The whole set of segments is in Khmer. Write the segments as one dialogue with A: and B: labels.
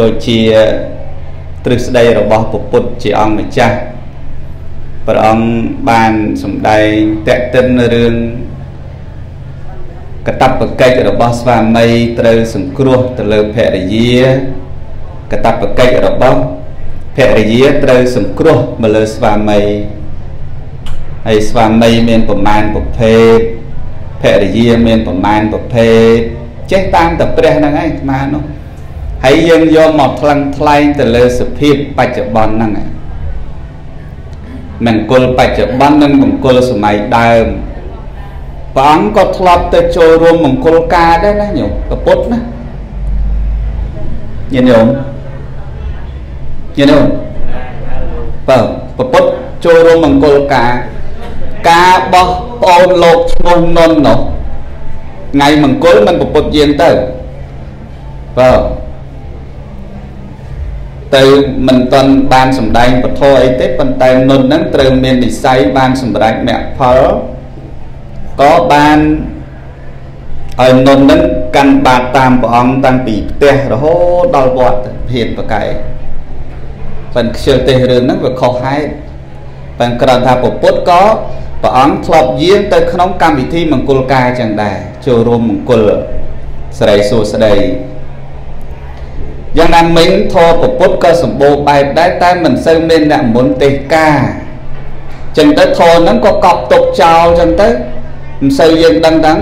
A: ដូចជាទ្រឹស្ដីរបស់ពពុទ្ធជាអង្គម្ចាស់ព្រះអង្គបានសម្ដែងតេតិនរឿងកតបកិច្ចរបស់ស្វាមីត្រូវសង្គ្រោះទៅលើភរិយាកតបកិច្ចរបស់ភរិយាត្រូវសង្គ្រោះមកលើស្វាមីហើយស្វាមីមានប្រមាណប្រភេទភរិយាមានប្រមាណប្រភេទចេះតាមតែព្រះហ្នឹងឯងអាត្មានោះ ហើយយើងយកមកថ្លឹងថ្លែងទៅលើសភាពបច្ចុប្បន្នហ្នឹងមង្គលបច្ចុប្បន្ននិងមង្គលសម័យដើមព្រះអង្គក៏ធ្លាប់ទៅចូលរួមមង្គលការដែរណាញោមប្រពុតណាញាតិញោមញាតិញោមបើប្រពុតចូលរួមមង្គលការការបោះប្អូនលោកឈ្មោះនុននោះថ្ងៃមង្គលមិនប្រពុតយាងទៅបើ ទៅមិនតន់បានសម្ដែងពធអីទេប៉ុន្តែនុនហ្នឹងត្រូវមាននិស័យបានសម្រេចមគ្គផលក៏បានឲ្យនុនហ្នឹងកាន់បាតតាមព្រះអង្គតាំងពីផ្ទះរហូតដល់វត្តភៀនប្រកែប៉ិនខ្ជិលទេសរឿងហ្នឹងវាខុសហេតុប៉ិនក្រំថាពុទ្ធក៏ព្រះអង្គធ្លាប់យាងទៅក្នុងកម្មវិធីមង្គលការចឹងដែរចូលរួមមង្គលស្រីសួស្តី យ៉ាងណាមិញធម៌ពុទ្ធក៏សម្បូរបែបដែរតែមិនសូវមានអ្នកមុនទេសការចឹងទៅធម៌ហ្នឹងក៏កប់ទុកចោលចឹងទៅមិនសូវយើងដឹងដឹង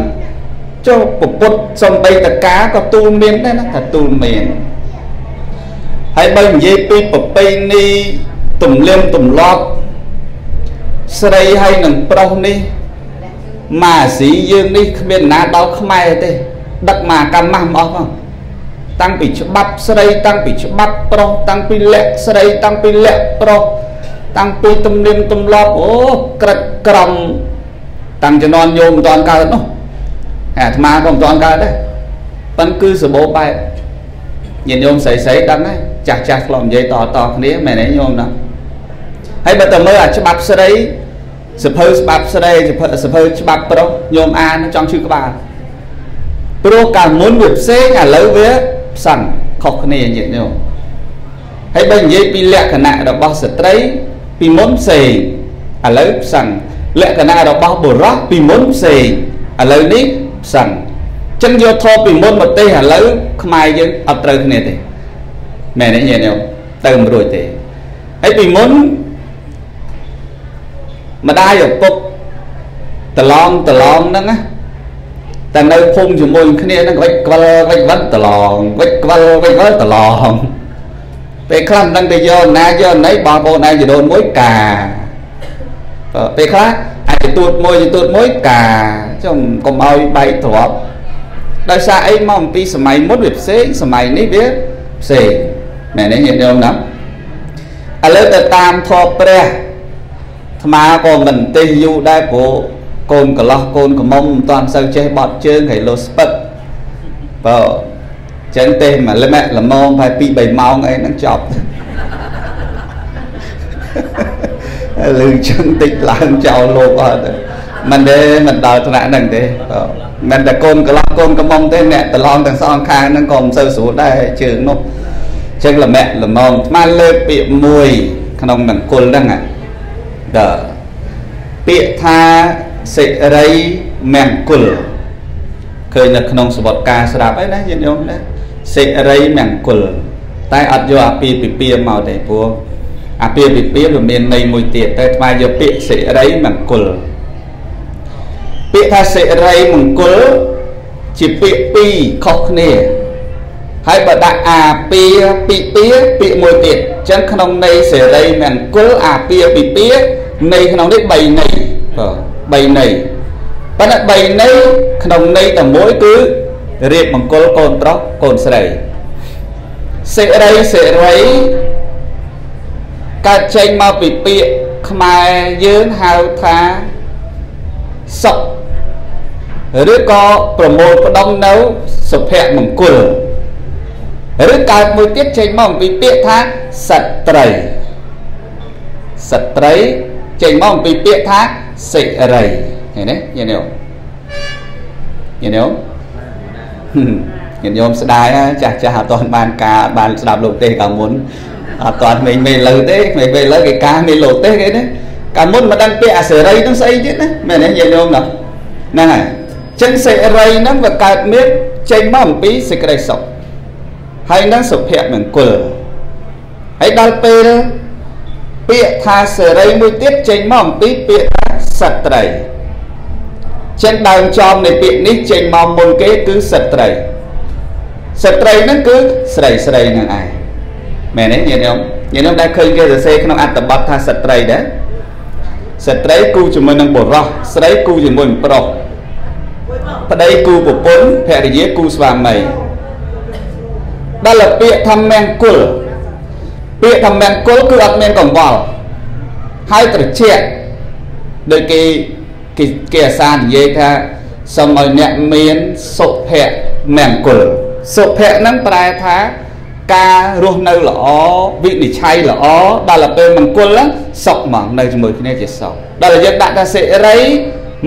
A: ចុះពុទ្ធសំបីតកាក៏ទូលមានដែរណាថាទូលមានហើយបើនិយាយពីប្រពៃណីទំនៀមទម្លាប់ស្រីហើយនឹងប្រុសនេះម៉ាអាស៊ីយើងនេះគ្មានណាដល់ខ្មែរទេដឹកមកកម្មម៉ាស់មកអស់ផង តាំងពីច្បាប់ស្រីតាំងពីច្បាប់ប្រុសតាំងពីលក្ខស្រីតាំងពីលក្ខប្រុសតាំងពីទំនៀមទម្លាប់អូក្រិតក្រំតាំងជំនាន់ញោមមិនតាន់កើតនោះអាអាត្មាក៏មិនតាន់កើតដែរប៉ុន្តែគឺសបោបែបញាតិញោមស្រីស្រីដឹងហើយចាស់ចាស់ធ្លាប់និយាយតតគ្នាមែនទេញោមណាហើយបើតើមើលអាច្បាប់ស្រីសភៅច្បាប់ស្រីសភៅច្បាប់ប្រុសញោមអានចង់ឈឺក្បាលព្រោះកាលមុនវាផ្សេងឥឡូវវា ផ្សឹងខុសគ្នាញាតិញោមហើយបើនិយាយពីលក្ខណៈរបស់ស្ត្រីពីមុនផ្សេងឥឡូវផ្សឹងលក្ខណៈរបស់បុរសពីមុនផ្សេងឥឡូវនេះផ្សឹងចឹងយកធម៌ពីមុនមកទេសឥឡូវខ្មែរយើងអត់ត្រូវគ្នាទេមែនទេញាតិញោមទៅមិនរួចទេហើយពីមុនម្ដាយឪពុកតឡងតឡងហ្នឹងណា តែនៅភូមិជាមួយគ្នាហ្នឹងវិចក្វល់វិចវិតតឡងវិចក្វល់វិចវិតតឡងពេលខ្លះមិនដឹងទៅយកណាយកណីបងប្អូនឯងចដូនមួយកាពេលខ្លះអាចទួតមួយទួតមួយកាចុំកុំឲ្យបែកទ្របដោយសារអីមកអំពីសម័យមុនវាផ្សេងសម័យនេះវាផ្សេងមែនទេញាតិញោមណាឥឡូវទៅតាមធម៌ព្រះថ្មក៏មិនទេសយូរដែរព្រោះ កូនកលោះកូនកំមុំមិនតាន់សូវចេះបត់ជើងហើយលោស្ពឹកបើចឹងទេមកល្មែកល្មងប្រហែល2 3ម៉ោងអីហ្នឹងចប់លឺចឹងតិចឡើងចោលលោកអត់មិនទេមិនដល់ថ្នាក់ហ្នឹងទេមិនតែកូនកលោះកូនកំមុំទេអ្នកប្រឡងទាំងសងខាងហ្នឹងក៏មិនសូវស្រួលដែរជើងនោះចឹងល្មែកល្មងស្មានលើកពាក្យមួយ ក្នុងមង្គលហ្នឹងតើពាក្យថា សិរីមង្គលឃើញនៅក្នុងសវត្តការស្រាប់ហើយណាញាតិញោមណាសិរីមង្គលតែអត់យកអាពាហ៍ពិពាហ៍មកទេព្រោះអាពាហ៍ពិពាហ៍វាមានន័យមួយទៀតតែថ្មយកពាក្យសិរីមង្គលពាក្យថាសិរីមង្គលជាពាក្យពីរខុសគ្នាហើយបើដាក់អាពាពីពាពាក្យមួយទៀតអញ្ចឹងក្នុងន័យសេរីមង្គលអាពាពីពាន័យក្នុងនេះ3ន័យបាទ 3ន័យប៉ុន្តែ3ន័យក្នុងន័យតែមួយគឺរៀបមង្គលកូនប្រុសកូនស្រីសេរីសេរីកើតចេញមកពីពាក្យខ្មែរយើងហៅថាសុខឬក៏ប្រមូលផ្ដុំនៅសុភមង្គលឬកើតមួយទៀតចេញមកពីពាក្យថាសត្រីស្ត្រីចេញមកអំពីពាក្យថា សិរីឃើញទេញាតិញោមញាតិញោមញាតិញោមស្ដាយចាស់ចាស់អត់ទាន់បានការបានស្ដាប់លោកទេសកាលមុនអត់ទាន់មេមេលើទេមេមេលើគេការមេលោកទេសគេណាកាលមុនមិនដឹងពាក្យអាសេរីនឹងស្អីទៀតណាមែនទេញាតិញោមណាហ្នឹងហើយចឹងសេរីហ្នឹងវាកើតមានចេញមកអំពីសេចក្តីសុខហើយនឹងសុភមង្គលហើយដល់ពេលពាក្យថាសេរីមួយទៀតចេញមកអំពីពាក្យថា សត្រីចឹងដើមចំនៃពាក្យនេះចេញមកមុនគេគឺសត្រីស្ត្រីហ្នឹងគឺស្រីស្រីហ្នឹងឯងមែនទេញាតិញោមញាតិញោមដែលឃើញគេសរសេរក្នុងអត្ថបទថាស្ត្រីដែរស្ត្រីគូជាមួយនឹងបុរសស្រីគូជាមួយនឹងប្រុសប្តីគូប្រពន្ធភរិយាគូស្វាមីដល់ពាក្យថាមង្គលពាក្យថាមង្គលគឺអត់មានកង្វល់ហើយត្រជាក់ ដោយគេគេគេអាសានិយាយថាសូមឲ្យអ្នកមានសុភមង្គលសុភៈហ្នឹងប្រែថាការរស់នៅល្អវិនិច្ឆ័យល្អដល់ពេលមង្គលហ្នឹងសុខហ្មងនៅជាមួយគ្នាជាសុខដល់យើងដាក់ថាសិរី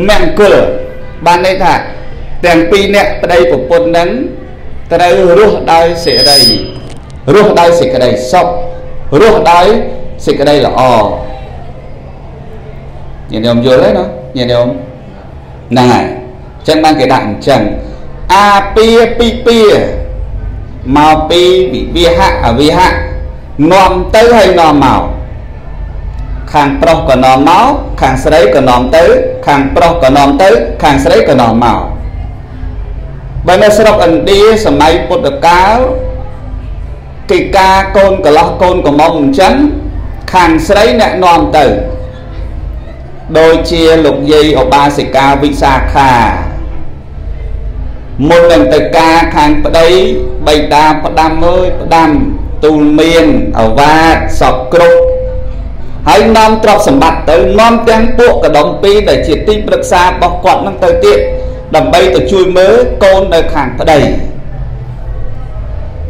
A: មង្គលបានន័យថាទាំងពីរអ្នកប្តីប្រពន្ធហ្នឹងត្រូវរស់ដោយសិរីរស់ដោយសេចក្តីសុខរស់ដោយសេចក្តីល្អ ញាតិញោមយល់ទេណាញាតិញោមហ្នឹងហើយអញ្ចឹងបានគេដាក់អញ្ចឹងអាពាពីពាមកពីវិវាហៈអវិហៈនាំទៅហើយនាំមកខាងប្រុសក៏នាំមកខាងស្រីក៏នាំទៅ ខាងប្រុសក៏នាំទៅ ខាងស្រីក៏នាំមកបើនៅស្រុកឥណ្ឌាសម័យពុទ្ធកាលកិច្ចការកូនកលោះកូនកំមុំអញ្ចឹងខាងស្រីអ្នកនាំទៅ ដូចជាលោកយាយឧបាសិកាវិសាខាមុននឹងទៅការខាងប្តីបៃតាផ្ដាំអើយផ្ដាំទូលមានអវាទសពគ្រប់ហើយនាំទ្រព្យសម្បត្តិទៅនាំទាំងពួកកដុំពីរដែលជាទីប្រឹក្សារបស់គាត់នឹងទៅទៀតដើម្បីទៅជួយមើលកូននៅខាងប្តី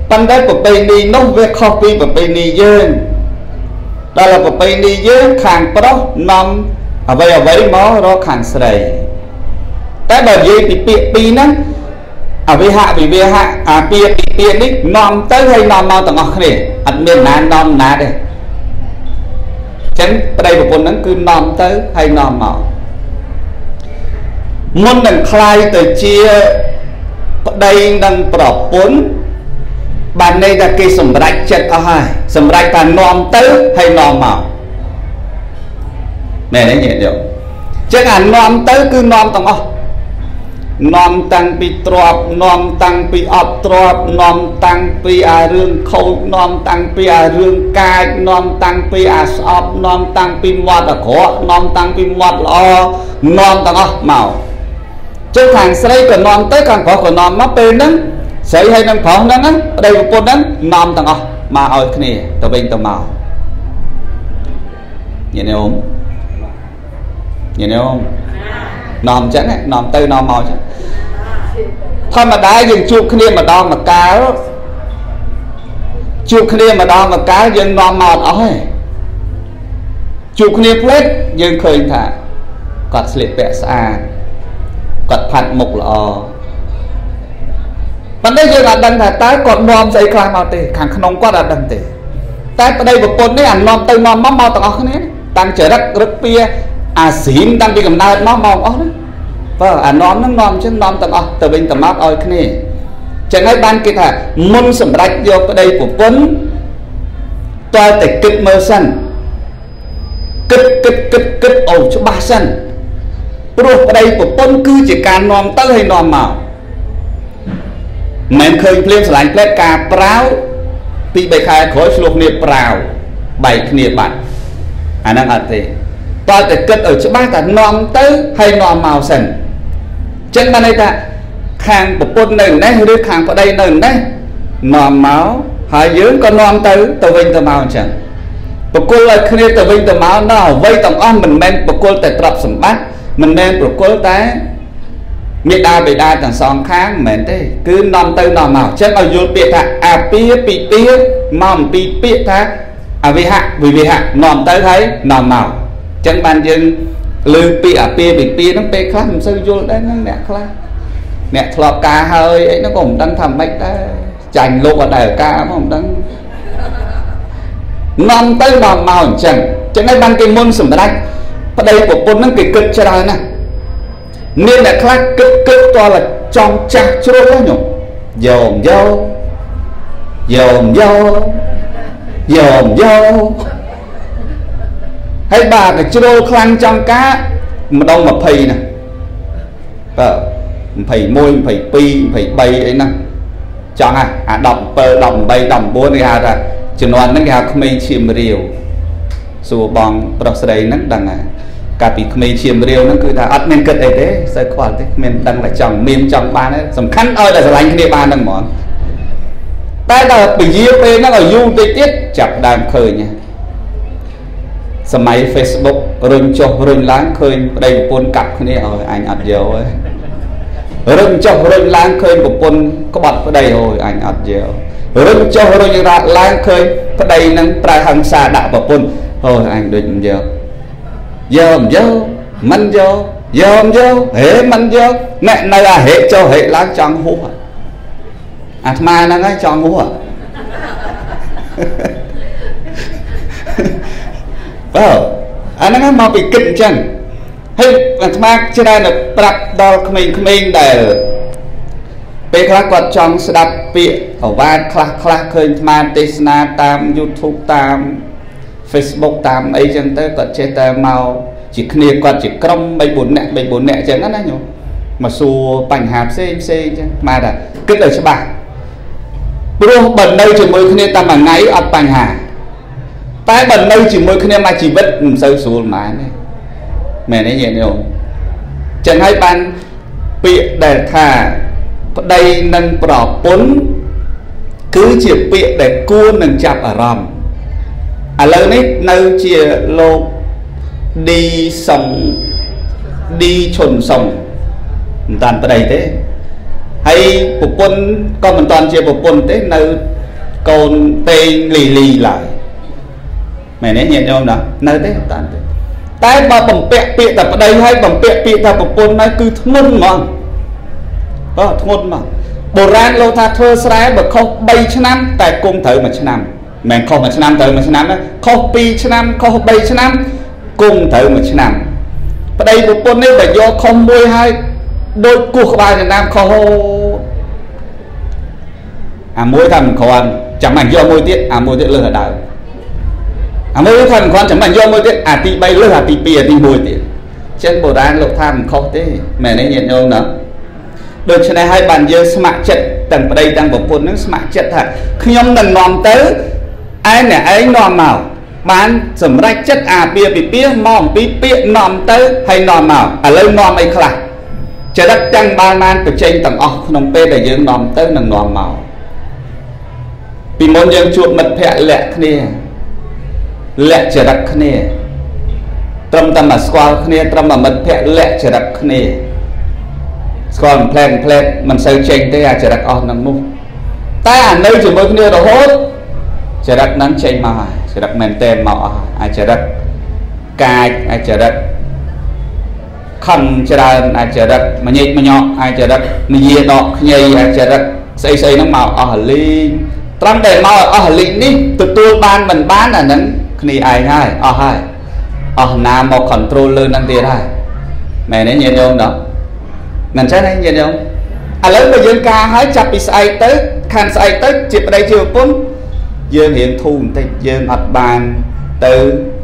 A: ប៉ុន្តែប្រពៃណីនោះវាខុសពីប្រពៃណីយើងដល់ប្រពៃណីយើងខាងប្រុសនាំ អ្វីអ្វីមករកខាងស្រីតែបើនិយាយពីពាក្យពីរហ្នឹងអវិហៈវិវាហៈអាពាក្យពីពាក្យនេះនាំទៅហើយនាំមកទាំងអស់គ្នាអត់មានណានាំណាទេចឹងប្តីប្រពន្ធហ្នឹងគឺនាំទៅហើយនាំមកមុននឹងคลายទៅជាប្តីនិងប្រពន្ធបានន័យថាគេសម្រេចចិត្តអស់ហើយសម្រេចថានាំទៅហើយនាំមក មែនទេញាតិញោមចឹងអានាំទៅគឺនាំទាំងអស់នាំតាំងពីទ្របនាំតាំងពីអត់ទ្របនាំតាំងពីអារឿងខូចនាំតាំងពីអារឿងកាចនាំតាំងពីអាស្អប់នាំតាំងពីមាត់អាក្រក់នាំតាំងពីមាត់ល្អនាំទាំងអស់មកចុះខាងស្រីក៏នាំទៅខាងប្រុសក៏នាំមកពេលហ្នឹងស្រីហើយនឹងប្រុសហ្នឹងប្តីប្រពន្ធហ្នឹងនាំទាំងអស់មកឲ្យគ្នាទៅវិញទៅមកញាតិញោម ញាតិញោមនាំអញ្ចឹងនាំទៅនាំមកអញ្ចឹងធម្មតាយើងជួបគ្នាម្ដងម្កាលជួបគ្នាម្ដងម្កាលយើងនាំមកអត់អស់ទេជួបគ្នាផ្លេតយើងឃើញថាគាត់ស្លៀកពាក់ស្អាតគាត់ផាត់មុខល្អប៉ុន្តែយើងអត់ដឹងថាតើគាត់នាំស្អីខ្លះមកទេខាងក្នុងគាត់អត់ដឹងទេតែប្តីប្រពន្ធនេះអានាំទៅនាំមកមកទាំងអស់គ្នាតាំងចរិតរឹកពៀ អាស៊ីមតាំងពីកំណើតមកមកអស់ណាបើអានាំហ្នឹងនាំចឹងនាំទាំងអស់ទៅវិញទៅមកឲ្យគ្នាចឹងហើយបានគេថាមុនសម្រេចយកប្តីប្រពន្ធតើតែគិតមើលសិនគិតគិតគិតគិតអូច្បាស់សិនព្រោះប្តីប្រពន្ធគឺជាការនាំទៅហើយនាំមកមិនឃើញភ្លាមឆ្លាញ់ផ្លែតការប្រាវពី3ខែក្រោយឆ្លោះគ្នាប្រាវបែកគ្នាបាត់អាហ្នឹងអត់ទេ តើតែគិតឲ្យច្បាស់ថានាំទៅហើយនាំមកសិនចឹងបានន័យថាខាងប្រពន្ធនៅនេះឬខាងប្តីនៅនេះនាំមកហើយយើងក៏នាំទៅទៅវិញទៅមកអញ្ចឹងបកគលឲ្យគ្នាទៅវិញទៅមកនៅអ្វីទាំងអស់មិនមែនបកគលតែទ្រព្យសម្បត្តិមិនមែនប្រគល់តែមេដាបេដាទាំងសងខាងមិនមែនទេ គឺនាំទៅនាំមកអញ្ចឹងឲ្យយល់ពាក្យថាអាពាពីពាមកអំពីពាក្យថាអវិហៈវិវិហៈនាំទៅហើយនាំមក ចឹងបានយើងលើពាក្យអាពាហ៍ពិពាហ៍ហ្នឹងពេលខ្លះមិនសូវយល់ដែរហ្នឹងអ្នកខ្លះអ្នកធ្លាប់ការហើយអីហ្នឹងក៏មិនដឹងថាម៉េចដែរចាញ់លោកអត់ដែលការមកមិនដឹងនាំទៅនាំមកអញ្ចឹងចឹងហើយបានគេមុនសម្រាប់ប្តីប្រពន្ធហ្នឹងគេគិតច្រើនណាស់មានអ្នកខ្លះគិតគិតតលចង់ចាស់ជ្រុលហ្នឹងញោមយោមយោយោមយោយោមយោ ហើយបាទជ្រុលខ្លាំងចង់ការម្ដង20ណាបាទ21 22 23អីហ្នឹងចង់ហ่ะអា17 18 19គេហៅថាជំនាន់ហ្នឹងគេហៅក្មេងឈាមរាវសួរបងប្រុសស្រីហ្នឹងដឹងហើយកាលពីក្មេងឈាមរាវហ្នឹងគឺថាអត់មានគិតអីទេសូវខ្វល់ទេគ្មានដឹងតែចង់មានចង់បានទេសំខាន់ឲ្យតែស្រឡាញ់គ្នាបានហ្នឹងហ្មងតែដល់ពជាពេលហ្នឹងឲ្យយូរតិចទៀតចាប់ដើមឃើញ សម័យ Facebook រុញចុះរុញឡើងឃើញប្តីប្រពន្ធកាប់គ្នាឲ្យអញអត់យកទេរុញចុះរុញឡើងឃើញប្រពន្ធក្បត់ប្តីអូយអញអត់យករឹងចុះរុញរ៉ាត់ឡើងឃើញប្តីនឹងប្រើហិង្សាដាក់ប្រពន្ធអូយអញដូចមិនយកយកមិនយកមិនយកយកមិនយកហេមិនយកអ្នកនៅអាហេចុះហេឡើងចង់ហួសអាត្មាហ្នឹងហើយចង់ហួស បើអាហ្នឹងមកពីគិតអញ្ចឹងហើយអាត្មាច្រើនតែប្រាប់ដល់ក្មេងៗដែលពេលខ្លះគាត់ចង់ស្ដាប់ពាក្យអវាទខ្លះខ្លះឃើញអាត្មាទេសនាតាម YouTube តាម Facebook តាមអីចឹងទៅគាត់ចេះតែមកជាគ្នាគាត់ជាក្រុម3 4នាក់3 4នាក់ចឹងណាញោមមកសួរបញ្ហាផ្សេងផ្សេងចឹងម៉ែថាគិតឲ្យច្បាស់ព្រោះបើនៅជាមួយគ្នាតែមួយថ្ងៃអត់បញ្ហា តែបើនៅជាមួយគ្នាមួយជីវិតមិនសូវស្រួលម៉ែទេមែនទេញាតិញោមចឹងហើយបានពាក្យដែលថាប្តីនិងប្រពន្ធគឺជាពាក្យដែលគួរនឹងចាប់អារម្មណ៍ឥឡូវនេះនៅជាលោកឌីសុងឌីឈុនសុងមិនតាន់ប្តីទេហើយប្រពន្ធក៏មិនតាន់ជាប្រពន្ធទេនៅកូនតេងលីលីឡើយ មែនទេញាតិញោមណានៅទេមិនតាន់ទេតែបើបំពាក់ពាក្យតែប្តីហើយបំពាក់ពាក្យថាប្រពន្ធហើយគឺធ្ងន់ហ្មងបាទធ្ងន់មកបុរាណលោកថាធ្វើស្រែបើខុស3ឆ្នាំ តែគុំត្រូវ1ឆ្នាំមិនខុស1ឆ្នាំត្រូវ1ឆ្នាំទេខុស2ឆ្នាំខុស3ឆ្នាំគុំត្រូវ1ឆ្នាំប្តីប្រពន្ធនេះបើយកខុសមួយហើយដូចគោះក្បាលចំណាំខុសអាមួយថាមិនគ្រាន់ចាំបាច់យកមួយទៀតអាមួយទៀតលើសដើម អាមួយថាមិនគ្រាន់ចាំបាច់យកមួយទៀតអាទី3លើសអាទី2អាទី1ទៀតចឹងបុរាណលោកថាមិនខុសទេមែនទេញាតិញោមណាដូច្នេះហើយបានយើងស្ម័គ្រចិត្តទាំងប្តីទាំងប្រពន្ធនឹងស្ម័គ្រចិត្តថាខ្ញុំនឹងនាំទៅឯអ្នកឯងនាំមកបានសម្រេចចិត្តអាពាពិពាមកអំពីពាក្យនាំទៅហើយនាំមកឥឡូវនាំអីខ្លះចរិតទាំងបានបានបញ្ចេញទាំងអស់ក្នុងពេលដែលយើងនាំទៅនិងនាំមកពីមុនយើងជួបមិត្តភ័ក្តិលាក់គ្នា លាក់ចរិតគ្នា ត្រឹមតែមកស្គាល់គ្នា ត្រឹមតែមិត្តភ័ក្តិលាក់ចរិតគ្នាស្គាល់ផ្លែកផ្លែកមិនសូវចេញទេអាចរិតអស់នឹងនោះតែអានៅជាមួយគ្នារហូតចរិតហ្នឹងចេញមកហើយចរិតមែនតែនមកអស់អាចរិតកាចអាចរិតខំច្រើនអាចរិតម្ញិចម្ញក់អាចរិតនិយាដកខ្ញីអាចរិតស្អីស្អីហ្នឹងមកអស់លីងត្រង់តែមកអស់លីងនេះទទួលបានមិនបានអាហ្នឹង គ្នាឯងហើយអស់ហើយអស់ណាមក control លើនឹងទៀតហើយមែនទេញាតិញោមដល់មិនចឹងទេញាតិញោមឥឡូវបើយើងការហើយចាប់ពីស្អែកទៅខាងស្អែកទៅជាប្តីជាប្រពន្ធយើងរៀងធូរបន្តិចយើងអត់បានទៅ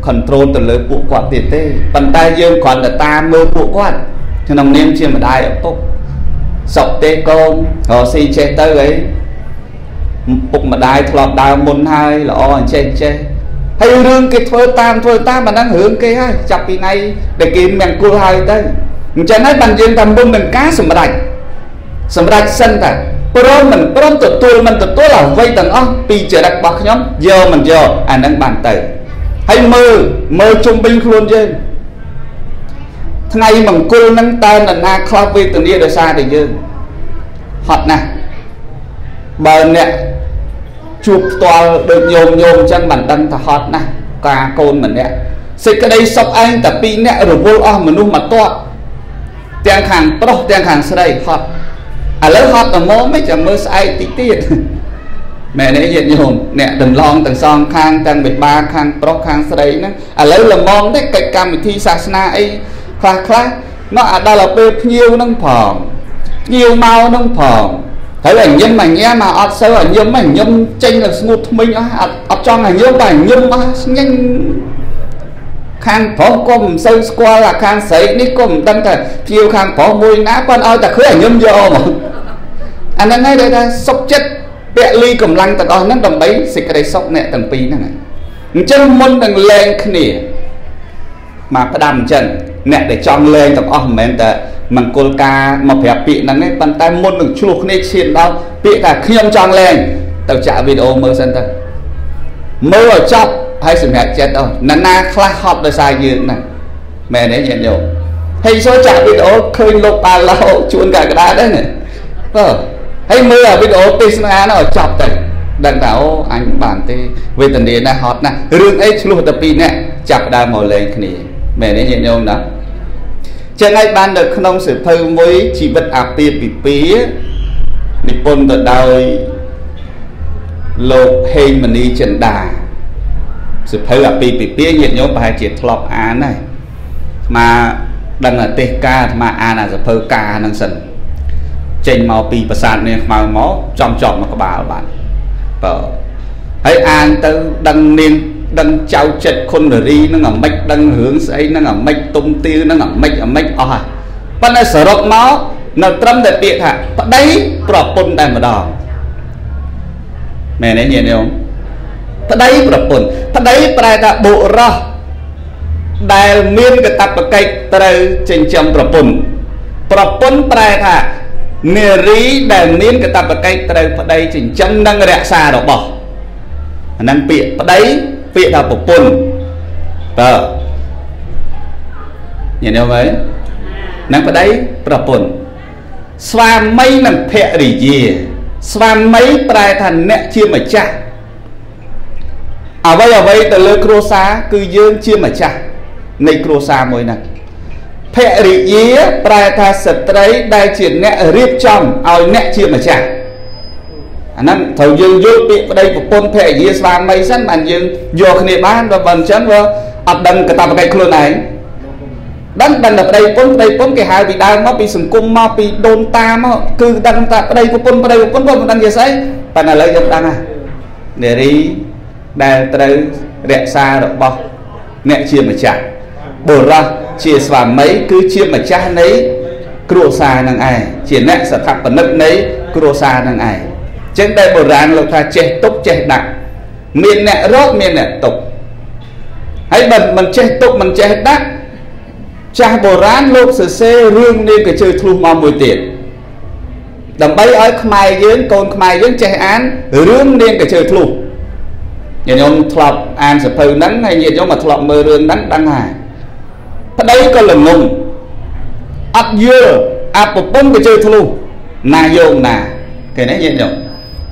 A: control ទៅលើពួកគាត់ទៀតទេប៉ុន្តែយើងគ្រាន់តែតាមមើលពួកគាត់ក្នុងនាមជាម្ដាយឪពុកសុកទេកូនរកស៊ីចេះទៅអីពុកម្ដាយធ្លាប់ដើរមុនហើយល្អអញ្ចេះចេះ ហើយរឿងគេធ្វើតាមធ្វើតាមអាហ្នឹងរឿងគេហើយចាប់ពីថ្ងៃដែលគេមង្គលហើយទៅអញ្ចឹងហើយបានយើងថាមុននឹងការសម្រេចសម្រេចសិនតែព្រមមិនព្រមទទួលមិនទទួលអ្វីទាំងអស់ពីចរិតរបស់ខ្ញុំយកមិនយកអានឹងបានទៅហើយមើលមើលជុំវិញខ្លួនយើងថ្ងៃមង្គលនឹងតើនរណាខ្លះវេទនាដោយសារតែយើងហត់ណាស់បើអ្នក ជួបផ្ទាល់ដូចញោមញោមអញ្ចឹងបានដឹងថាហត់ណាស់ការកូនម្នាក់សេចក្តីសុខឯងតែពីរនាក់រវល់អស់មនុស្សមកតបទាំងខាងប្រុសទាំងខាងស្រីហត់ឥឡូវហត់តែមកមិនចាំមើលស្អែកតិចទៀតមែនទេញាតិញោមអ្នកតម្លងទាំងសងខាងទាំងបិបាខាងប្រុសខាងស្រីហ្នឹងឥឡូវល្មមទេកិច្ចកម្មវិធីសាសនាអីខ្លះខ្លះមកអាដល់ទៅពេលភ្ញៀវហ្នឹងផងភ្ញៀវមកហ្នឹងផង ហើយអញញឹមអញញ៉ាមកអត់សូវអញញឹមអញញឹមចេញទៅស្ងួតថ្មិញអស់អត់អត់ចង់អញញឹមតែអញញឹមអស់ស្ញែងខាងប្រុសក៏មិនសូវស្គាល់អាខាងស្រីនេះក៏មិនដឹងថាភៀវខាងប្រុសមួយណាគាត់ឲ្យតែឃើញអញញឹមយកមកអាហ្នឹងហើយដែលថាសុខចិត្តពលីកម្លាំងទាំងអស់ហ្នឹងដើម្បីសេចក្តីសុខអ្នកទាំងពីរហ្នឹងអញ្ចឹងមុននឹងលែងគ្នាមកផ្ដាំអញ្ចឹង អ្នកដែលចង់លែងទាំងអស់មិនមែនតែមង្គលការមកប្រាប់ពាក្យហ្នឹងទេប៉ុន្តែមុននឹងឆ្លោះគ្នាឈានដល់ពាក្យថាខ្ញុំចង់លែងទៅចាក់វីដេអូមើលសិនទៅមើលឲ្យចប់ហើយសម្រាប់ចិត្តអស់ណាណាខ្លះហត់ដោយសារយើងហ្នឹងមែនទេញាតិញោមហើយចូលចាក់វីដេអូឃើញលោកប៉ាឡូជួនកាកដាដែរណាបើហើយមើលអាវីដេអូទេសនានោះឲ្យចប់ទៅដឹងថាអូអញបានទេវេទនាណាស់ហត់ណាស់រឿងអីឆ្លោះតែពីរនាក់ចាប់ដើមមកលេងគ្នាមែនទេញាតិញោមណា ចឹងហើយបាននៅក្នុងសិភៅមួយជីវិតអាពាហ៍ពិពាហ៍និពន្ធទៅដោយលោកហេងមនីចិន្តាសិភៅអាពាហ៍ពិពាហ៍ញាតិញោមប្រហែលជាធ្លាប់អានហើយមកដឹងអាទេសកាអាត្មាអានអាសិភៅកាហ្នឹងសិនចេញមកពីប្រាសាទនាងខ្មៅមកចំចប់មកក្បាលបាទបើហើយអានទៅដឹងនាង ដឹងចៅចិត្តខុនរីនឹងអាម៉េចដឹងរឿងស្អីនឹងអាម៉េចទុំទាវនឹងអាម៉េចអាម៉េចអស់ហើយប៉ុន្តែសរុបមកនៅត្រឹមតែពាក្យថាប្តីប្រពន្ធតែម្ដងមែនទេញាតិញោមប្តីប្រពន្ធប្តីប្រែថាបុរសដែលមានកតបកិច្ចត្រូវចិញ្ចឹមប្រពន្ធប្រពន្ធប្រែថានារីដែលមានកតបកិច្ចត្រូវប្តីចិញ្ចឹមនិងរក្សារបស់អាហ្នឹងពាក្យប្តី ពាក្យថាប្រពន្ធតើញាតិញោមអើយនឹងប្តីប្រពន្ធស្វាមីនិងភរិយា ស្វាមីប្រែថាអ្នកជាម្ចាស់អ្វីអ្វីទៅលើគ្រួសារគឺយើងជាម្ចាស់នៃគ្រួសារមួយហ្នឹងភរិយាប្រែថាស្ត្រីដែលជាអ្នករៀបចំឲ្យអ្នកជាម្ចាស់ អាហ្នឹងត្រូវយើងយល់ពាក្យប្តីប្រពន្ធភរិយាស្វាមីសិនបានយើងយកគ្នាបានបើមិនអញ្ចឹងវាអត់ដឹងកតាបកិច្ចខ្លួនឯងដឹងដឹងតែប្តីប្រពន្ធប្តីប្រពន្ធគេហៅពីដើមមកពីសង្គមមកពីដូនតាមកគឺដឹងតែប្តីប្រពន្ធប្តីប្រពន្ធក៏មិនដឹងជាស្អីប៉ុន្តែឥឡូវយើងដឹងហើយនារីដែលត្រូវរក្សារបស់អ្នកជាម្ចាស់បុរសជាស្វាមីគឺជាម្ចាស់នៃគ្រួសារនឹងឯងជាអ្នកស្ថាបនិកនៃគ្រួសារនឹងឯង ចឹងដែលបុរាណលោកថាចេះទុកចេះដាក់មានអ្នករកមានអ្នកទុកហើយបើមិនចេះទុកមិនចេះដាក់ចាស់បុរាណលោកសរសេររឿងនាងកជើធ្លុះមកមួយទៀតដើម្បីឲ្យខ្មែរយើងកូនខ្មែរយើងចេះអានរឿងនាងកជើធ្លុះញាតិញោមធ្លាប់អានសភៅហ្នឹងហើយញាតិញោមមកធ្លាប់មើលរឿងហ្នឹងដឹងហើយប្តីក៏ល្ងងអត់យល់អាប្រពន្ធក៏ជើធ្លុះណាយោងណាគេនេះញាតិញោម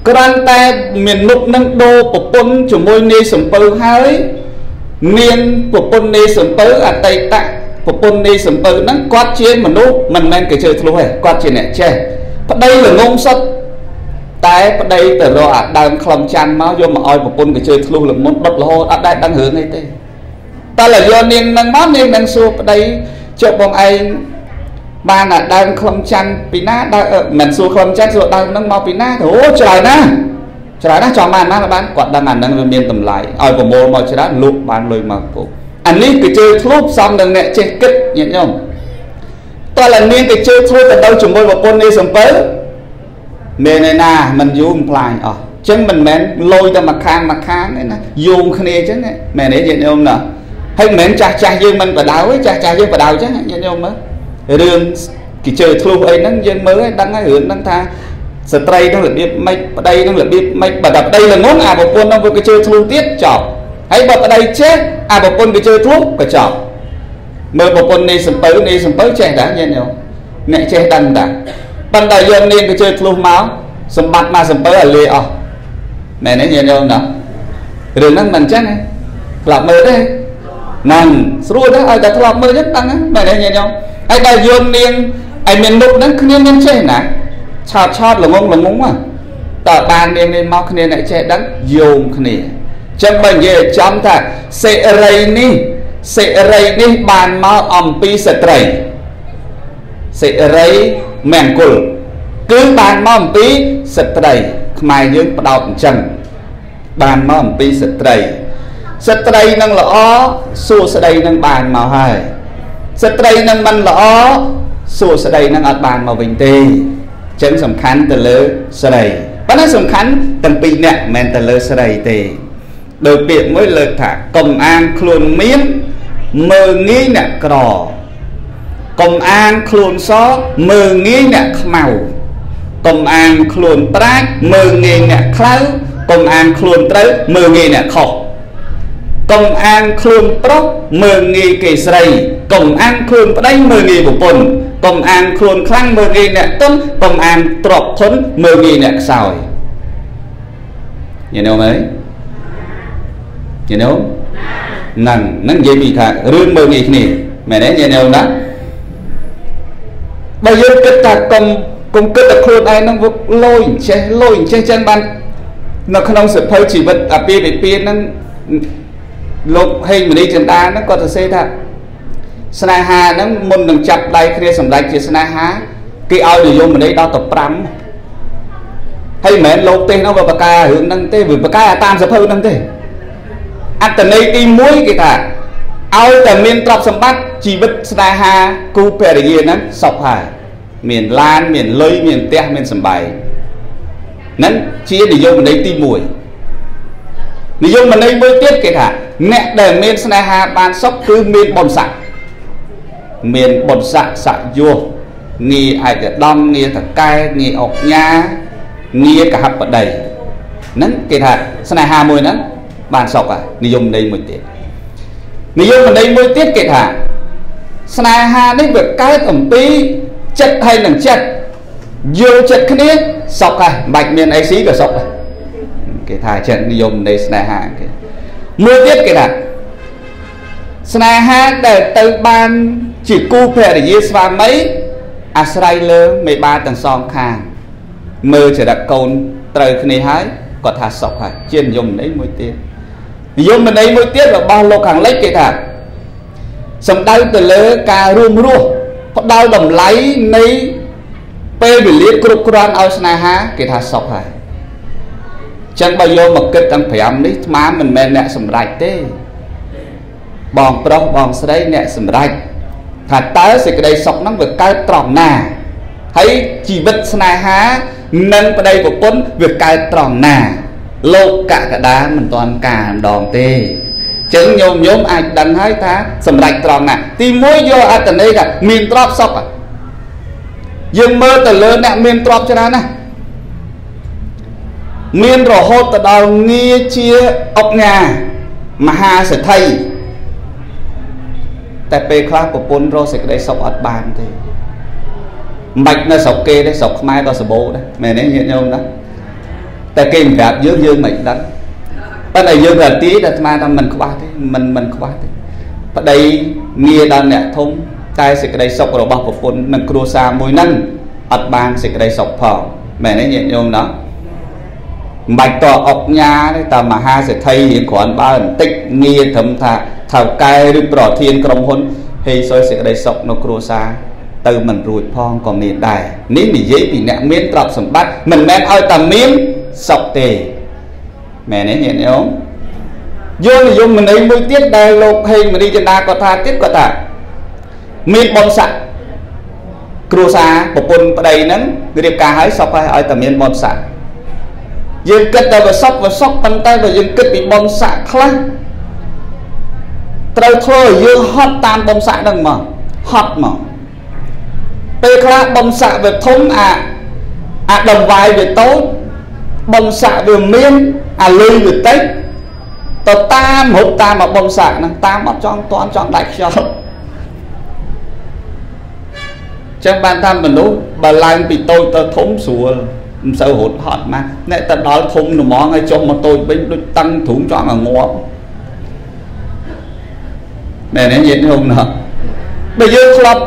A: គ្រាន់តែមានមុខនឹងដូរប្រពន្ធជាមួយនាយសំពៅហើយមានប្រពន្ធនាយសំពៅអតីតប្រពន្ធនាយសំពៅហ្នឹងគាត់ជាមនុស្សមិនមែនកជើធ្លុះទេគាត់ជាអ្នកចេះប្តីល្ងងសុទ្ធតែប្តីទៅរកអាដើមខ្លឹមច័ន្ទមកយកមកឲ្យប្រពន្ធកជើធ្លុះលមុនដុតរហូតអត់ដែលដឹងរឿងអីទេតែឡើយយកនាងនឹងមកនាងនឹងសួរប្តីចុះបងឯង បានអាដើមខ្លឹមច័ន្ទពីណាដើមមិនសួរខ្លឹមច័ន្ទសួរដើមនឹងមកពីណាទៅអូច្រើនណាស់ច្រើនណាស់ចង់បានណាបានគាត់ដឹងអានឹងវាមានតម្លៃឲ្យប្រមូលមកច្រើនលក់បានលុយមកពុកអានេះគឺជើធ្លុបសំនឹងអ្នកចេះគិតញាតិញោមតើលានាងទៅជើធ្លុបទៅដល់ជាមួយប្រពន្ធនេះសំពើមានឯណាមិនយូរមិនផ្លាញអស់ចឹងមិនមែនលយតែមកខាងមកខាងទេណាយោងគ្នាចឹងមែនទេញាតិញោមណាហើយមិនមែនចាស់ចាស់យើងមិនបដៅទេចាស់ចាស់យើងបដៅចឹងញាតិញោមមើល រឿងគេជើធ្លុះអីហ្នឹងយើងមើលឲ្យដឹងហើយរឿងហ្នឹងថាស្ត្រីនឹងរបៀបម៉េចប្តីនឹងរបៀបម៉េចបើតែប្តីល្ងងអាប្រពន្ធនឹងវាគេជើធ្លុះទៀតចប់ហើយបើប្តីចេះអាប្រពន្ធគេជើធ្លុះក៏ចប់មើលប្រពន្ធនេះសំពៅនេះសំពៅចេះតាញាតិញោមអ្នកចេះដឹងតាប៉ុន្តែយកនាងគេជើធ្លុះមកសម្បត្តិមកសំពៅឲ្យលាអស់មែនទេញាតិញោមណារឿងហ្នឹងមិនអញ្ចឹងទេធ្លាប់មើលទេ ហ្នឹងស្រួលដែរឲ្យតែធ្លាប់មើលចឹងដឹងមែនទេញាតិញោមហើយដល់យកនាងឲ្យមានមុខហ្នឹងគ្នាមានចេះណាឆោតឆោតល្ងងល្ងងតើបាននាងនេះមកគ្នាអ្នកចេះដឹងយោងគ្នាចឹងបើនិយាយចំថាសេរីនេះសេរីនេះបានមកអំពីស្ត្រីសេរីមង្គលគឺបានមកអំពីស្ត្រីខ្មែរយើងបដោតអញ្ចឹងបានមកអំពីស្ត្រី ស្ត្រីនឹងល្អសួស្ដីនឹងបានមកហើយស្ត្រីនឹងមិនល្អសួស្ដីនឹងអត់បានមកវិញទេអញ្ចឹងសំខាន់ទៅលើស្រីប៉ុន្តែសំខាន់ទាំងពីរនាក់មិនមែនទៅលើស្រីទេដោយពាក្យមួយលើកថាកុំអាងខ្លួនមានមើងងាយអ្នកក្រកុំអាងខ្លួនសមើងងាយអ្នកខ្មៅកុំអាងខ្លួនប្រាជ្ញមើងងាយអ្នកខ្លៅកុំអាងខ្លួនត្រូវមើងងាយអ្នកខុស កុំអាងខ្លួនប្រុសមើងងាយគេស្រីកុំអាងខ្លួនប្តីមើងងាយប្រពន្ធកុំអាងខ្លួនខ្លាំងមើងងាយអ្នកទុនកុំអាងទ្រពធនមើងងាយអ្នកខ្សោយ You know មើល You know ហ្នឹងហ្នឹងនិយាយពីថារឿងមើងងាយគ្នាមែនទេ You know ណាបើយើងគិតថាកុំកុំគិតតែខ្លួនឯងហ្នឹងវាលយចេះលយចេះចឹងបាននៅក្នុងសភៅជីវិតអាពាហ៍ពិពាហ៍ហ្នឹង លោកហេងមនីចិន្តាហ្នឹងគាត់សរសេរថាស្នេហាហ្នឹងមុននឹងចាប់ដៃគ្នាសម្ដេចជាស្នេហាគេឲ្យនិយមន័យដល់ទៅ5ហើយមិនមែនលោកទេសហ្នឹងវាបកការឿងហ្នឹងទេវាបកកាតាមសភៅហ្នឹងទេអត្តន័យទី1គេថាឲ្យតែមានទ្រព្យសម្បត្តិជីវិតស្នេហាគូភរិយាហ្នឹងសុខហើយមានឡានមានលុយមានផ្ទះមានសម្បែងហ្នឹងជានិយមន័យទី1 និយមន័យមួយទៀតគេថាអ្នកដែលមានស្នេហាបានសុខគឺមានបុណ្យស័ក្តិមានបុណ្យស័ក្តិសយុះងារឯកឧត្តមងារតកែងារអុកញ៉ាងារកហបតីហ្នឹងគេថាស្នេហាមួយហ្នឹងបានសុខហើយនិយមន័យមួយទៀតនិយមន័យមួយទៀតគេថាស្នេហានេះវាកើតអំពីចិត្តហើយនឹងចិត្តយល់ចិត្តគ្នាសុខហើយមិនបាច់មានអីស៊ីក៏សុខដែរ គេថាចិត្តនិយមនៃស្នេហាគេមួយទៀតគេថាស្នេហាដែលទៅបានជាគូភរិយាស្វាមីអាស្រ័យលើមេបាទាំងសងខាង មើលចរិតកូនត្រូវគ្នាហើយគាត់ថាសុខហើយជានិយមន័យមួយទៀតនិយមន័យមួយទៀតរបស់លោកខាងលិចគេថាសំដៅទៅលើការរួមរស់ផ្ដល់តម្លៃនៃពេលវេលាគ្រប់គ្រាន់ឲ្យស្នេហា គេថាសុខហើយ ចឹងបើយកមកគិតទាំង5នេះស្មានមិនមែនអ្នកសម្រេចទេ បងប្រុសបងស្រីអ្នកសម្រេចថាតើសេចក្តីសុខហ្នឹងវាកើតត្រង់ណាហើយជីវិតស្នេហានិងប្តីប្រពន្ធវាកើតត្រង់ណា លោកកកដាមិនទាន់ការម្ដងទេចឹងញោមញោមអាចដឹងហើយថាសម្រេចត្រង់ណា ទី1យកអត្តន័យថាមានទ្រព្យសុខយើងមើលទៅលើអ្នកមានទ្រព្យច្រើនណាស់ មានរហូតទៅដល់ងារជាអុកញ៉ាមហាសេដ្ឋីតែពេលខ្លះប្រពន្ធរកសេចក្តីសុខអត់បានទេមិនបាច់នៅស្រុកគេទេស្រុកខ្មែរក៏សម្បូរដែរមែនទេញាតិញោមណាតែគេមិនប្រាប់យើងយើងមិនដឹងប៉ុន្តែយើងរទីតែអាត្មាថាមិនខ្វះទេមិនមិនខ្វះទេប្តីងារដល់អ្នកធំតែសេចក្តីសុខរបស់ប្រពន្ធនិងគ្រួសារមួយហ្នឹងអត់បានសេចក្តីសុខផងមែនទេញាតិញោមណា មិនបាច់តអុកញ៉ាទេតែមហាសេដ្ឋីរៀងគ្រាន់បើបន្តិចងារត្រឹមថាថៅកែឬប្រធានក្រុមហ៊ុនហេសុយសេចក្តីសុខនៅគ្រួសារទៅមិនរួចផងក៏មានដែរនេះនិយាយពីអ្នកមានទ្រព្យសម្បត្តិមិនមែនឲ្យតែមានសុខទេមែនទេញាតិញោមយកនិយមន័យមួយទៀតដែលលោកហេងមនីចិន្តាគាត់ថាទៀតគាត់ថាមានបុណ្យស័ក្តិគ្រួសារប្រពន្ធប្តីហ្នឹងរៀបការឲ្យសុខហើយឲ្យតែមានបុណ្យស័ក្តិ យើងគិតតែវាសុខវាសុខប៉ុន្តែបើយើងគិតពីបុណ្យស័ក្តិខ្លះត្រូវធ្វើឲ្យយើងហត់តាមបុណ្យស័ក្តិហ្នឹងមកហត់មកពេលខ្លះបុណ្យស័ក្តិវាធំអាអាដង្វាយវាតូចបុណ្យស័ក្តិវាមានអាលុយវាតិចទៅតាមរត់តាមបុណ្យស័ក្តិហ្នឹងតាមអត់ចង់តន់ចង់ដាច់ខ្យល់ចឹងបានថាមនុស្សបើឡើងពីតូចទៅធំស្រួលមិន សូវរត់ហត់ណាស់អ្នកទៅដល់ធំល្មងហើយចុះមកតូចវិញដូចតឹងទ្រូងចង់ឲ្យងាប់មែនទេញាតិញោមណាបើយើងធ្លាប់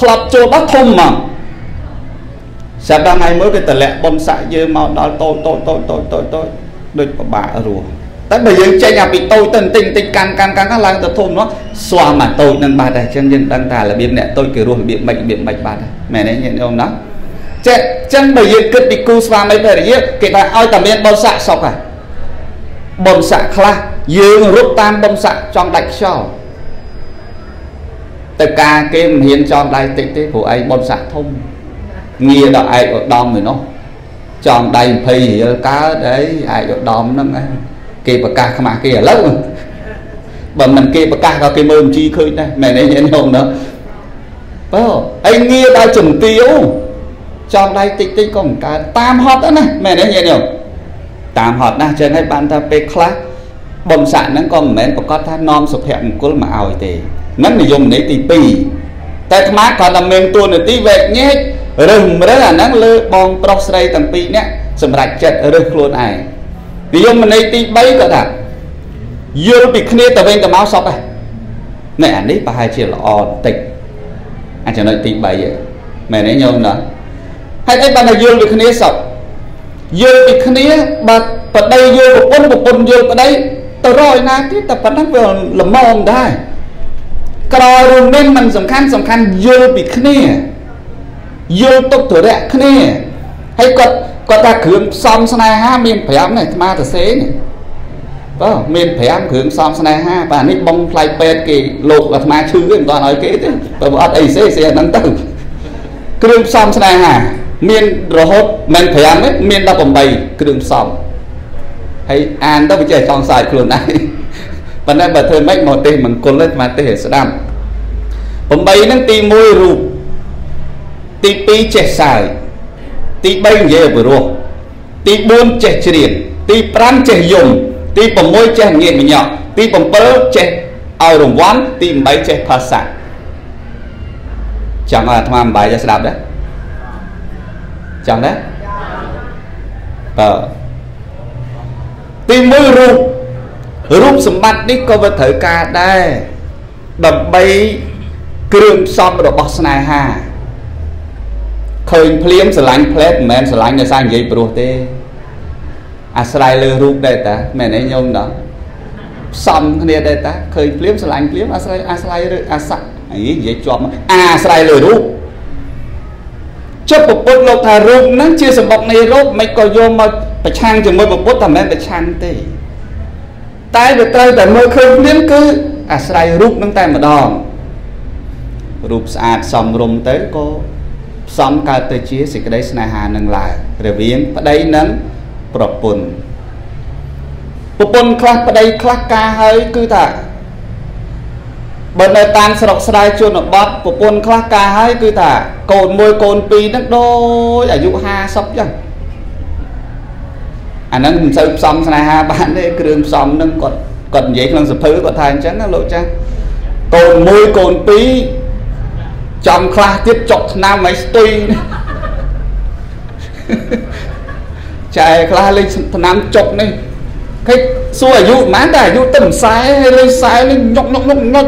A: ធ្លាប់ចូលបោះធំមកសាប់ដល់ថ្ងៃមួយគេតម្លាក់បំសាក់យើងមកដល់តូចតូចតូចតូចតូចតូចដូចពិបាករស់តែបើយើងចេញអាពីតូចទៅបន្តិចបន្តិចកាន់កាន់កាន់ឡើងទៅធំនោះស្វាមអាតូចនឹងបាត់ហើយអញ្ចឹងយើងដឹងថារបៀបអ្នកតូចគេរស់របៀបម៉េចរបៀបម៉េចបាត់ហើយមែនទេញាតិញោមណា ចេះអញ្ចឹងបើយើងគិតពីគូស្វាមីភរិយាគេថាឲ្យតែមានបុណ្យស័ក្តិសុខហើយបុណ្យស័ក្តិខ្លះយើងរត់តាមបុណ្យស័ក្តិចង់ដាច់ខ្យល់ទៅការគេមិនហ៊ានចងដៃតិចទេព្រោះឯងបុណ្យស័ក្តិធំងារដល់ឯកឧត្តមឯនោះចងដៃ20រៀលកើតអីឯកឧត្តមហ្នឹងគេប្រកាសខ្មាស់គេឥឡូវបើមិនគេប្រកាសក៏គេមើលបញ្ជីឃើញដែរមែនទេញាតិញោមណាបើឯងងារដល់ជំទាវ ចងដៃតិចតិចក៏មិនកើតតាមហត់ណាមែនទេញាតិញោមតាមហត់ណាស់ចឹងហើយបានថាពេលខ្លះបំស័កហ្នឹងក៏មិនមែនប្រកាសថានាំសុភមង្គលមកឲ្យទេហ្នឹងនិយមន័យទី2តែអាត្មាគាត់តែមានទួនាទីវែកញែករើសម្រើអាហ្នឹងលើបងប្រុសស្រីទាំងពីរនាក់សម្រាប់ចិត្តរើសខ្លួនឯងនិយមន័យទី3ក៏ថាយល់ពីគ្នាទៅវិញទៅមកសពហ្នឹងណែអានេះប្រហែលជាល្អបន្តិចអាចំណុចទី3មែនទេញោមណា ហេតុអីបានតែយល់ពីគ្នាសពយល់ពីគ្នាបើប្តីយល់ប្រពន្ធប្រពន្ធយល់ប្តីទៅរកឯណាទៀតតែប៉ុណ្ណឹងវាល្មមដែរក្ររួមនេះมันសំខាន់សំខាន់យល់ពីគ្នាយល់ទុកទរៈគ្នាហើយគាត់គាត់ថាគ្រឿងផ្សំស្នេហាមាន5នេះអាត្មាទៅសេនេះបើមាន5គ្រឿងផ្សំស្នេហាបាទនេះបងផ្លៃពេទ្យគេលោកអាត្មាឈឺទេមិនទាន់ឲ្យគេទេបើអត់អីសេសេអាហ្នឹងទៅគ្រឿងផ្សំស្នេហា មានរហូតមិន5ទេមាន18គ្រឿងផ្សំហើយអានទៅវាចេះចង់សាយខ្លួនឯងប៉ុន្តែបើធ្វើម៉េចមកទេមង្គលទេអាទេសស្ដាប់8ហ្នឹងទី1រូបទី2ចេះសើចទី3និយាយបរោះទី4ចេះច្រៀងទី5ចេះយំទី6ចេះងាកញក់ទី7ចេះឲ្យរង្វាន់ទី8ចេះភាសាចង់ឲ្យអាត្មាអំបាយឲ្យស្ដាប់ដែរ ចង់ដែរបើទី1រូបរូបសម្បត្តិនេះក៏វាត្រូវការដែរដើម្បីគ្រឿងផ្សំរបស់ស្នេហាឃើញភ្លាមស្រឡាញ់ផ្លែតមិនមែនស្រឡាញ់ដោយសារនិយាយព្រោះទេអាស្រ័យលើរូបដែរតាមែនទេញោមដល់ផ្សំគ្នាដែរតាឃើញភ្លាមស្រឡាញ់ភ្លាមអាស្រ័យអាស្រ័យលើអាស័កអីនិយាយជាប់អាស្រ័យលើរូប ចុះពុទ្ធលោកថារូបហ្នឹងជាសម្បុកនៃរូបមិនក៏យកមកប្រឆាំងជាមួយពុទ្ធតែមិនមែនប្រឆាំងទេតែវាត្រូវតែមើលឃើញភ្លាមគឺអាស្រ័យរូបនឹងតែម្ដងរូបស្អាតសមរម្យទៅក៏ផ្សំកើតទៅជាសេចក្តីស្នេហានឹងឡើងរវាងប្តីនិងប្រពន្ធប្រពន្ធខ្លះប្តីខ្លះការហើយគឺថា បើនៅតាមស្រុកស្រែជនបទប្រពន្ធខ្លះការហើយគឺថាកូនមួយកូនពីរហ្នឹងដូចអាយុ50ចឹងអាហ្នឹងមិនសូវផ្សំស្នេហាបានទេគ្រឿងផ្សំហ្នឹងគាត់គាត់និយាយក្នុងសភើគាត់ថាអញ្ចឹងណាលោកចាស់កូនមួយកូនពីរចំខ្លះទៀតចុកឆ្នាំឲ្យស្ទុយចែខ្លះលេងឆ្នាំចុកនេះគេសួរអាយុប៉ុន្មានតែអាយុទៅមិនខ្សែហើយលេងខ្សែលេងញុកញុកញុកញុក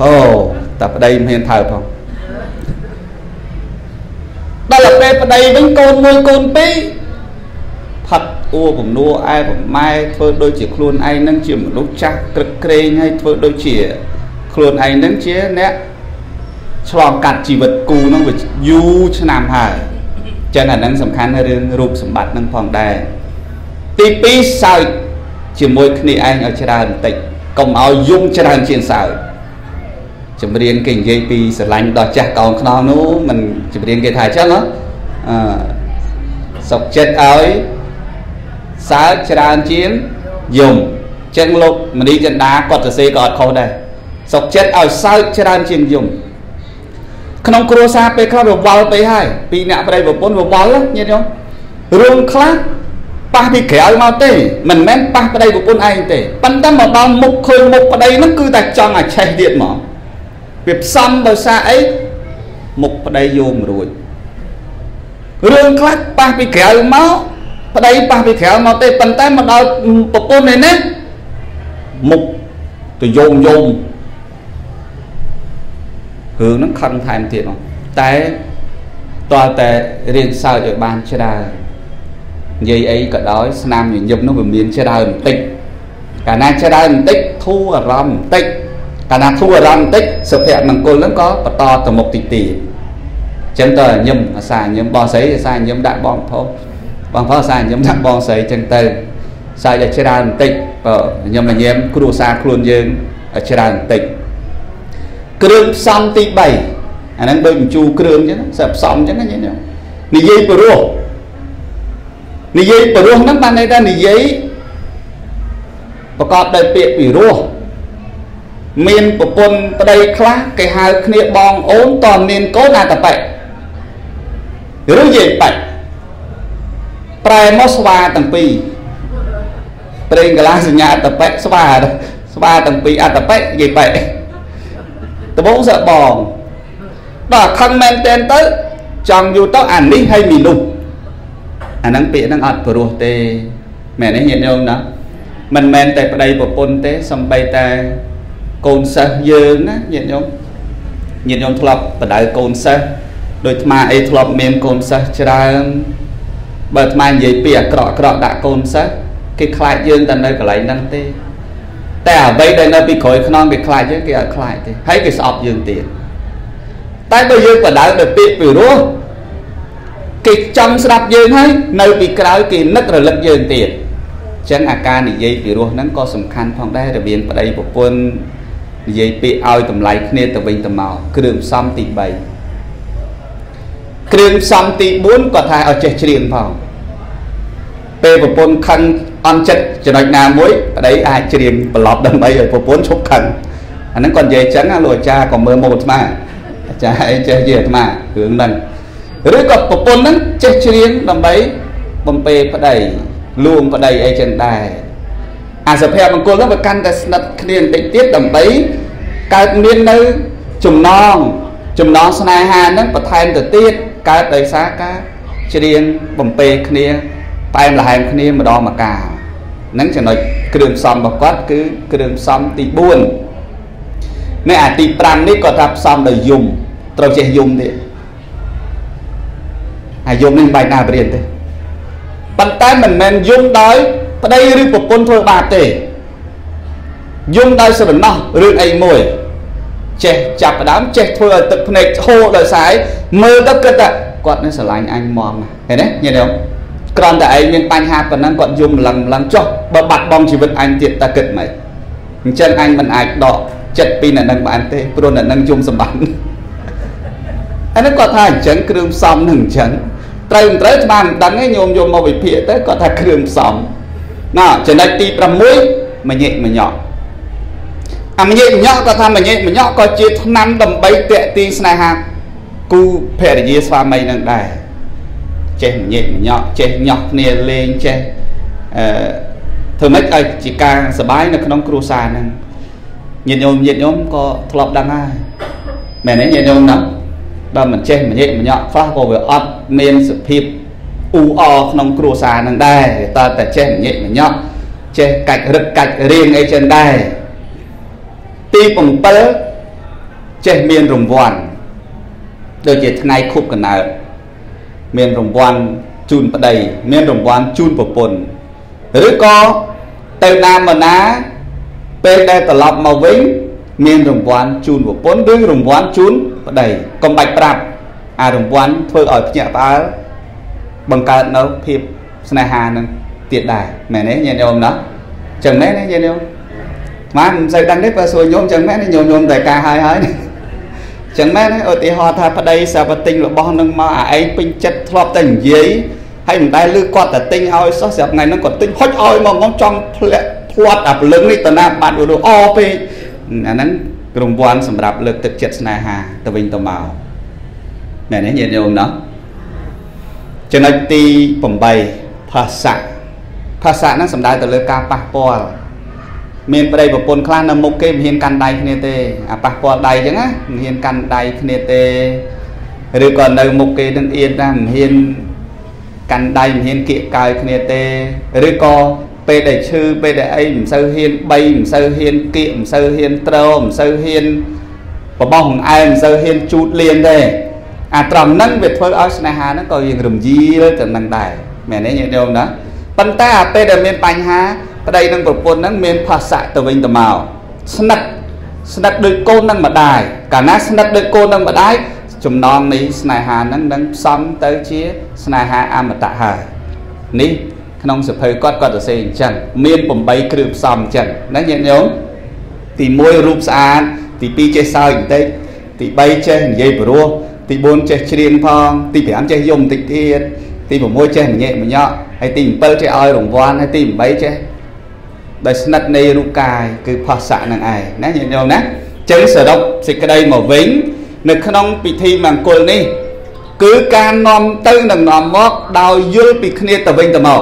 A: អូតែប្តីមិនហ៊ានថើបផងដល់ទៅពេលប្តីវិញកូនមួយកូនពីរផាត់អួបំនួអែប្រម៉ែធ្វើដូចជាខ្លួនឯងនឹងជាមនុស្សចាស់ក្រឹកក្រែងហើយធ្វើដូចជា ខ្លួនឯងនឹងជាអ្នកឆ្លងកាត់ជីវិតគូនឹងវាយូរឆ្នាំហើយចឹងអានឹងសំខាន់រឿងរូបសម្បត្តិនឹងផងដែរទី2សើចជាមួយគ្នាឯងឲ្យច្រើនបន្តិចកុំឲ្យយំច្រើនជាងសើច ចម្រៀងគេនិយាយពីស្រឡាញ់ដល់ចាស់កោងខ្នងនោះมันចម្រៀងគេថាអញ្ចឹងហ៎អឺសុកចិត្តឲ្យសើចច្រើនជាងយំអញ្ចឹងលោកមនីចិន្តាគាត់សរសេរក៏អត់ខុសដែរសុកចិត្តឲ្យសើចច្រើនជាងយំក្នុងគ្រួសារពេលខ្លះរវល់ពេកហើយពីអ្នកប្រិយប្រពន្ធរវល់ញាតិញោមរឿងខ្លះប៉ះពីក្រៅមកទេមិនមែនប៉ះប្តីប្រពន្ធឯងទេប៉ុន្តែមកដល់មុខឃើញមុខប្តីហ្នឹងគឺតែចង់ឲ្យឆេះទៀតហ្មង វាផ្សំដោយសារអីមុខប្តីយកមិនរួចរឿងខ្លះប៉ះពីក្រៅមកប្តីប៉ះពីក្រៅមកទេប៉ុន្តែមកដល់ប្រពន្ធនេះណាមុខទៅយងយងរឿងហ្នឹងខឹងថែមទៀតមកតែតើតែរៀនសើចឲ្យបានច្រើននិយាយអីក៏ដោយស្នាមញញឹមនោះវាមានច្រើនបន្តិចកាលណាច្រើនបន្តិចធូរអារម្មណ៍បន្តិច កាលណាធូរអារម្មណ៍បន្តិចសុភមង្គលហ្នឹងក៏បន្តទៅមុខទីទីចឹងតើញឹមអាសាញឹមបងស្រីអាសាញឹមដាក់បងប្រុសបងប្រុសអាសាញឹមដាក់បងស្រីចឹងទៅសើចឲ្យច្រើនបន្តិចបើញឹមញឹមគ្រួសារខ្លួនយើងឲ្យច្រើនបន្តិចគ្រឿងផ្សំទី3អាហ្នឹងដូចបញ្ជូរគ្រឿងចឹងសិផ្សំចឹងណានិយាយព្រោះនិយាយព្រោះហ្នឹងបានន័យថានិយាយប្រកបដោយពាក្យពីរោះ មានប្រពន្ធប្តីខ្លះគេហៅគ្នាបងអូនតមានកូនអាតបិឬយាយបិប្រែមកស្វាទាំងពីរប្រេងកលាសញ្ញាអតបិស្វាស្វាទាំងពីរអតបិយាយបិដបងសបងដល់ខឹងមែនតែនទៅចង់យូរទៅអានេះហើយមីនោះអាហ្នឹងពាក្យហ្នឹងអត់ព្រោះទេមែនទេញាតិញោមណាមិនមែនតែប្តីប្រពន្ធទេសំបីតែ កូនសិស្សយើងណាញាតិញោមញាតិញោមធ្លាប់បដៅកូនសិស្សដូចអាអីធ្លាប់មានកូនសិស្សច្រើនបើអានិយាយពីអាក្រក់ក្រក់ដាក់កូនសិស្សគេខ្លាចយើងតែនៅកន្លែងហ្នឹងទេតែអ្វីដែលនៅពីក្រោយខ្នងគេខ្លាចយើងគេអត់ខ្លាចទេហើយគេស្អប់យើងទៀតតែបើយើងបដៅដោយពាក្យពីរោះគេចង់ស្ដាប់យើងហើយនៅពីក្រោយគេនឹករលឹកយើងទៀតអញ្ចឹងអាការនិយាយពីរោះហ្នឹងក៏សំខាន់ផងដែររបៀងប្តីប្រពន្ធ និយាយពាក្យឲ្យតម្លៃគ្នាទៅវិញទៅមកគ្រឿងផ្សំទី3គ្រឿងផ្សំទី4គាត់ថាឲ្យចេះច្រៀងផងពេលប្រពន្ធខឹងអន់ចិត្តចំណុចណាមួយប្តីអាចច្រៀងប្រឡប់ដើម្បីឲ្យប្រពន្ធឈប់ខឹងអាហ្នឹងគាត់និយាយអញ្ចឹងលោកអាចារ្យក៏មើលមកអាត្មាអាចារ្យអីចេះនិយាយអាត្មារឿងហ្នឹងឬក៏ប្រពន្ធហ្នឹងចេះច្រៀងដើម្បីបំពេប្តីលួងប្តីអីចឹងដែរ អាសភៈមង្គលហ្នឹងវាកាន់តែស្និទ្ធគ្នាបន្តិចទៀតដើម្បីកើតមាននៅចំណងចំណងស្នេហាហ្នឹងបន្ថែមទៅទៀតកើតដោយសារការច្រៀងបំពេគ្នាប៉ែមលហែមគ្នាម្ដងម្កាលហ្នឹងចំណុចគ្រឿងផ្សំរបស់គាត់គឺគ្រឿងផ្សំទី4នៅអាទី5នេះគាត់ថាផ្សំដោយយំត្រូវចេះយំទៀតហើយយំនេះមិនបាច់ណាបរៀនទេប៉ុន្តែមិនមែនយំដោយ ប្តីឬប្រពន្ធធ្វើបាបទេយំដោយស្រណោះរឿងអីមួយចេះចាប់ផ្ដើមចេះធ្វើឲ្យទឹកភ្នែកហូរដោយសារមើលទៅគិតថាគាត់នឹងស្រឡាញ់អញមកណាឃើញទេញាតិញោមគ្រាន់តែឯងមានបញ្ហាប៉ុណ្ណឹងគាត់យំឡើងឡើងចុះបើបាត់បង់ជីវិតអញទៀតតើគិតមិនអញ្ចឹងអញមិនអាចដកចិត្តពីអ្នកនឹងបានទេព្រោះអ្នកនឹងយំសម្បត្តិអានេះគាត់ថាអញ្ចឹងគ្រឿងផ្សំនឹងអញ្ចឹងត្រូវមិនត្រូវច្បាស់មិនដឹងទេញោមយកមកវិភាគទៅគាត់ថាគ្រឿងផ្សំ ណាចំណុចទី6មញិមញក់អាមញិមញក់គាត់ថាមញិមញក់ក៏ជាថ្នាំដើម្បីតេទីស្នេហាគូភរិយាស្វាមីនឹងដែរចេះមញិមញក់ចេះញោះគ្នាលេងចេះអឺធ្វើម៉េចឲ្យជាការសបាយនៅក្នុងគ្រួសារហ្នឹងញាតិញោមញាតិញោមក៏ធ្លាប់ដឹងហើយមែនទេញាតិញោមណាបើមិនចេះមញិមញក់ខ្លះក៏វាអត់មានសភាព អ៊ូអក្នុងគ្រួសារនឹងដែរតើតែចេះមញិមញក់ចេះកាច់រឹកកាច់រៀងអីចឹងដែរទី7ចេះមានរង្វាន់ដូចជាថ្ងៃខុបកណើតមានរង្វាន់ជូនប្តីមានរង្វាន់ជូនប្រពន្ធឬក៏ទៅណាមកណាពេលដែលត្រឡប់មកវិញមានរង្វាន់ជូនប្រពន្ធឬរង្វាន់ជូនប្តីកុំបាច់ប្រាប់អារង្វាន់ធ្វើឲ្យភ្ញាក់ផ្អើល បង្កើតនៅភាពស្នេហានឹងទៀតដែរមែនទេញាតិញោមណាចឹងមែនទេញាតិញោមបានមិនសូវដឹងទេបើសួរញោមចឹងមែនទេញោមញោមតែការហើយហើយចឹងមែនទេឧទាហរណ៍ថាប្តីសាវទិញរបស់នឹងមកអាឯងពេញចិត្តធ្លាប់តែនិយាយហើយមិនដែលលឺគាត់តែទិញឲ្យសោះស្រាប់ថ្ងៃហ្នឹងគាត់ទិញហុចឲ្យមកមកចង់ធ្លាក់ផ្លាត់អាព្រលឹងនេះទៅណាបាត់ទៅអពេកអាហ្នឹងរង្វាន់សម្រាប់លើកទឹកចិត្តស្នេហាទៅវិញទៅមកមែនទេញាតិញោមណោះ ចំណុចទី8ភាសាភាសាហ្នឹងសំដៅទៅលើការប៉ះពាល់មានប្តីប្រពន្ធខ្លះនៅមុខគេមិនហ៊ានកាន់ដៃគ្នាទេអាប៉ះពាល់ដៃអញ្ចឹងណាមិនហ៊ានកាន់ដៃគ្នាទេឬក៏នៅមុខគេនឹងអៀនណាមិនហ៊ានកាន់ដៃមិនហ៊ានគៀកកាយគ្នាទេឬក៏ពេលដែលឈឺពេលដែលអីមិនសូវហ៊ានបីមិនសូវហ៊ានគៀកមិនសូវហ៊ានត្រមិនសូវហ៊ានបបោះបង្អែមមិនសូវហ៊ានជូតលៀនទេ អាត្រង់ហ្នឹងវាធ្វើឲ្យស្នេហាហ្នឹងក៏យើងរំយាលទៅនឹងដែរមែនទេញាតិញោមណាប៉ុន្តែអាពេលដែលមានបញ្ហាប្តីនិងប្រពន្ធហ្នឹងមានផាសៈទៅវិញទៅមកស្និទ្ធស្និទ្ធដូចកូននឹងម្ដាយកាលណាស្និទ្ធដូចកូននឹងម្ដាយចំណងនៃស្នេហាហ្នឹងនឹងផ្សំទៅជាស្នេហាអមតៈហើយនេះក្នុងសភៅគាត់គាត់សរសេរអញ្ចឹងមាន8គ្រឿងផ្សំអញ្ចឹងណាញាតិញោមទី1រូបស្អាតទី2ចេះសើចបន្តិចទី3ចេះនិយាយព្រោះ ទី4ចេះច្រៀងផងទី5ចេះយំបន្តិចទៀតទី6ចេះមញែកម្ញក់ហើយទី7ចេះឲ្យរង្វាន់ហើយទី8ចេះដោយស្និទ្ធនៃរូបកាយគឺផាសៈនឹងឯងណាញាតិញោមណាចឹងសរុបសេចក្តីមកវិញនៅក្នុងពិធីមង្គលនេះ គឺការនាំទៅនិងនាំមកដោយយល់ពីគ្នាទៅវិញទៅមក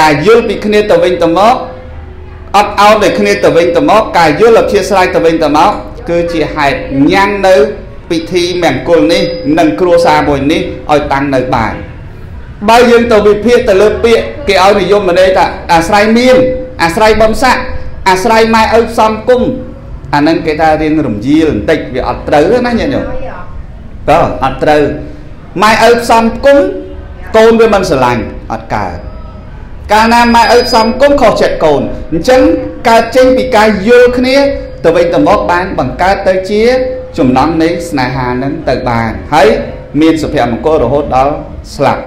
A: ការយល់ពីគ្នាទៅវិញទៅមកអត់អោនតែគ្នាទៅវិញទៅមក ការយល់អធិស្ឋានទៅវិញទៅមក គឺជាហេតុញ៉ាំងនៅ ពិធីមង្គលនេះនិងគ្រួសារមួយនេះឲ្យតាំងនៅបានបើយើងទៅវិភាគទៅលើពាក្យគេឲ្យនិយមន័យថាអាស្រ័យមានអាស្រ័យបំស័កអាស្រ័យម៉ែឪផ្សំគុំអានឹងគេថារៀងរំយាលបន្តិចវាអត់ត្រូវណាញាតិញោមតើអត់ត្រូវម៉ែឪផ្សំគុំកូនវាមិនស្រឡាញ់អត់កើតកាលណាម៉ែឪផ្សំគុំខុសចិត្តកូនអញ្ចឹងកើតចេញពីការយល់គ្នាទៅវិញទៅមកបានបង្កើតទៅជា ចំណងនៃស្នេហានឹងទៅបានហើយមានសុភមង្គលរហូតដល់ស្លាប់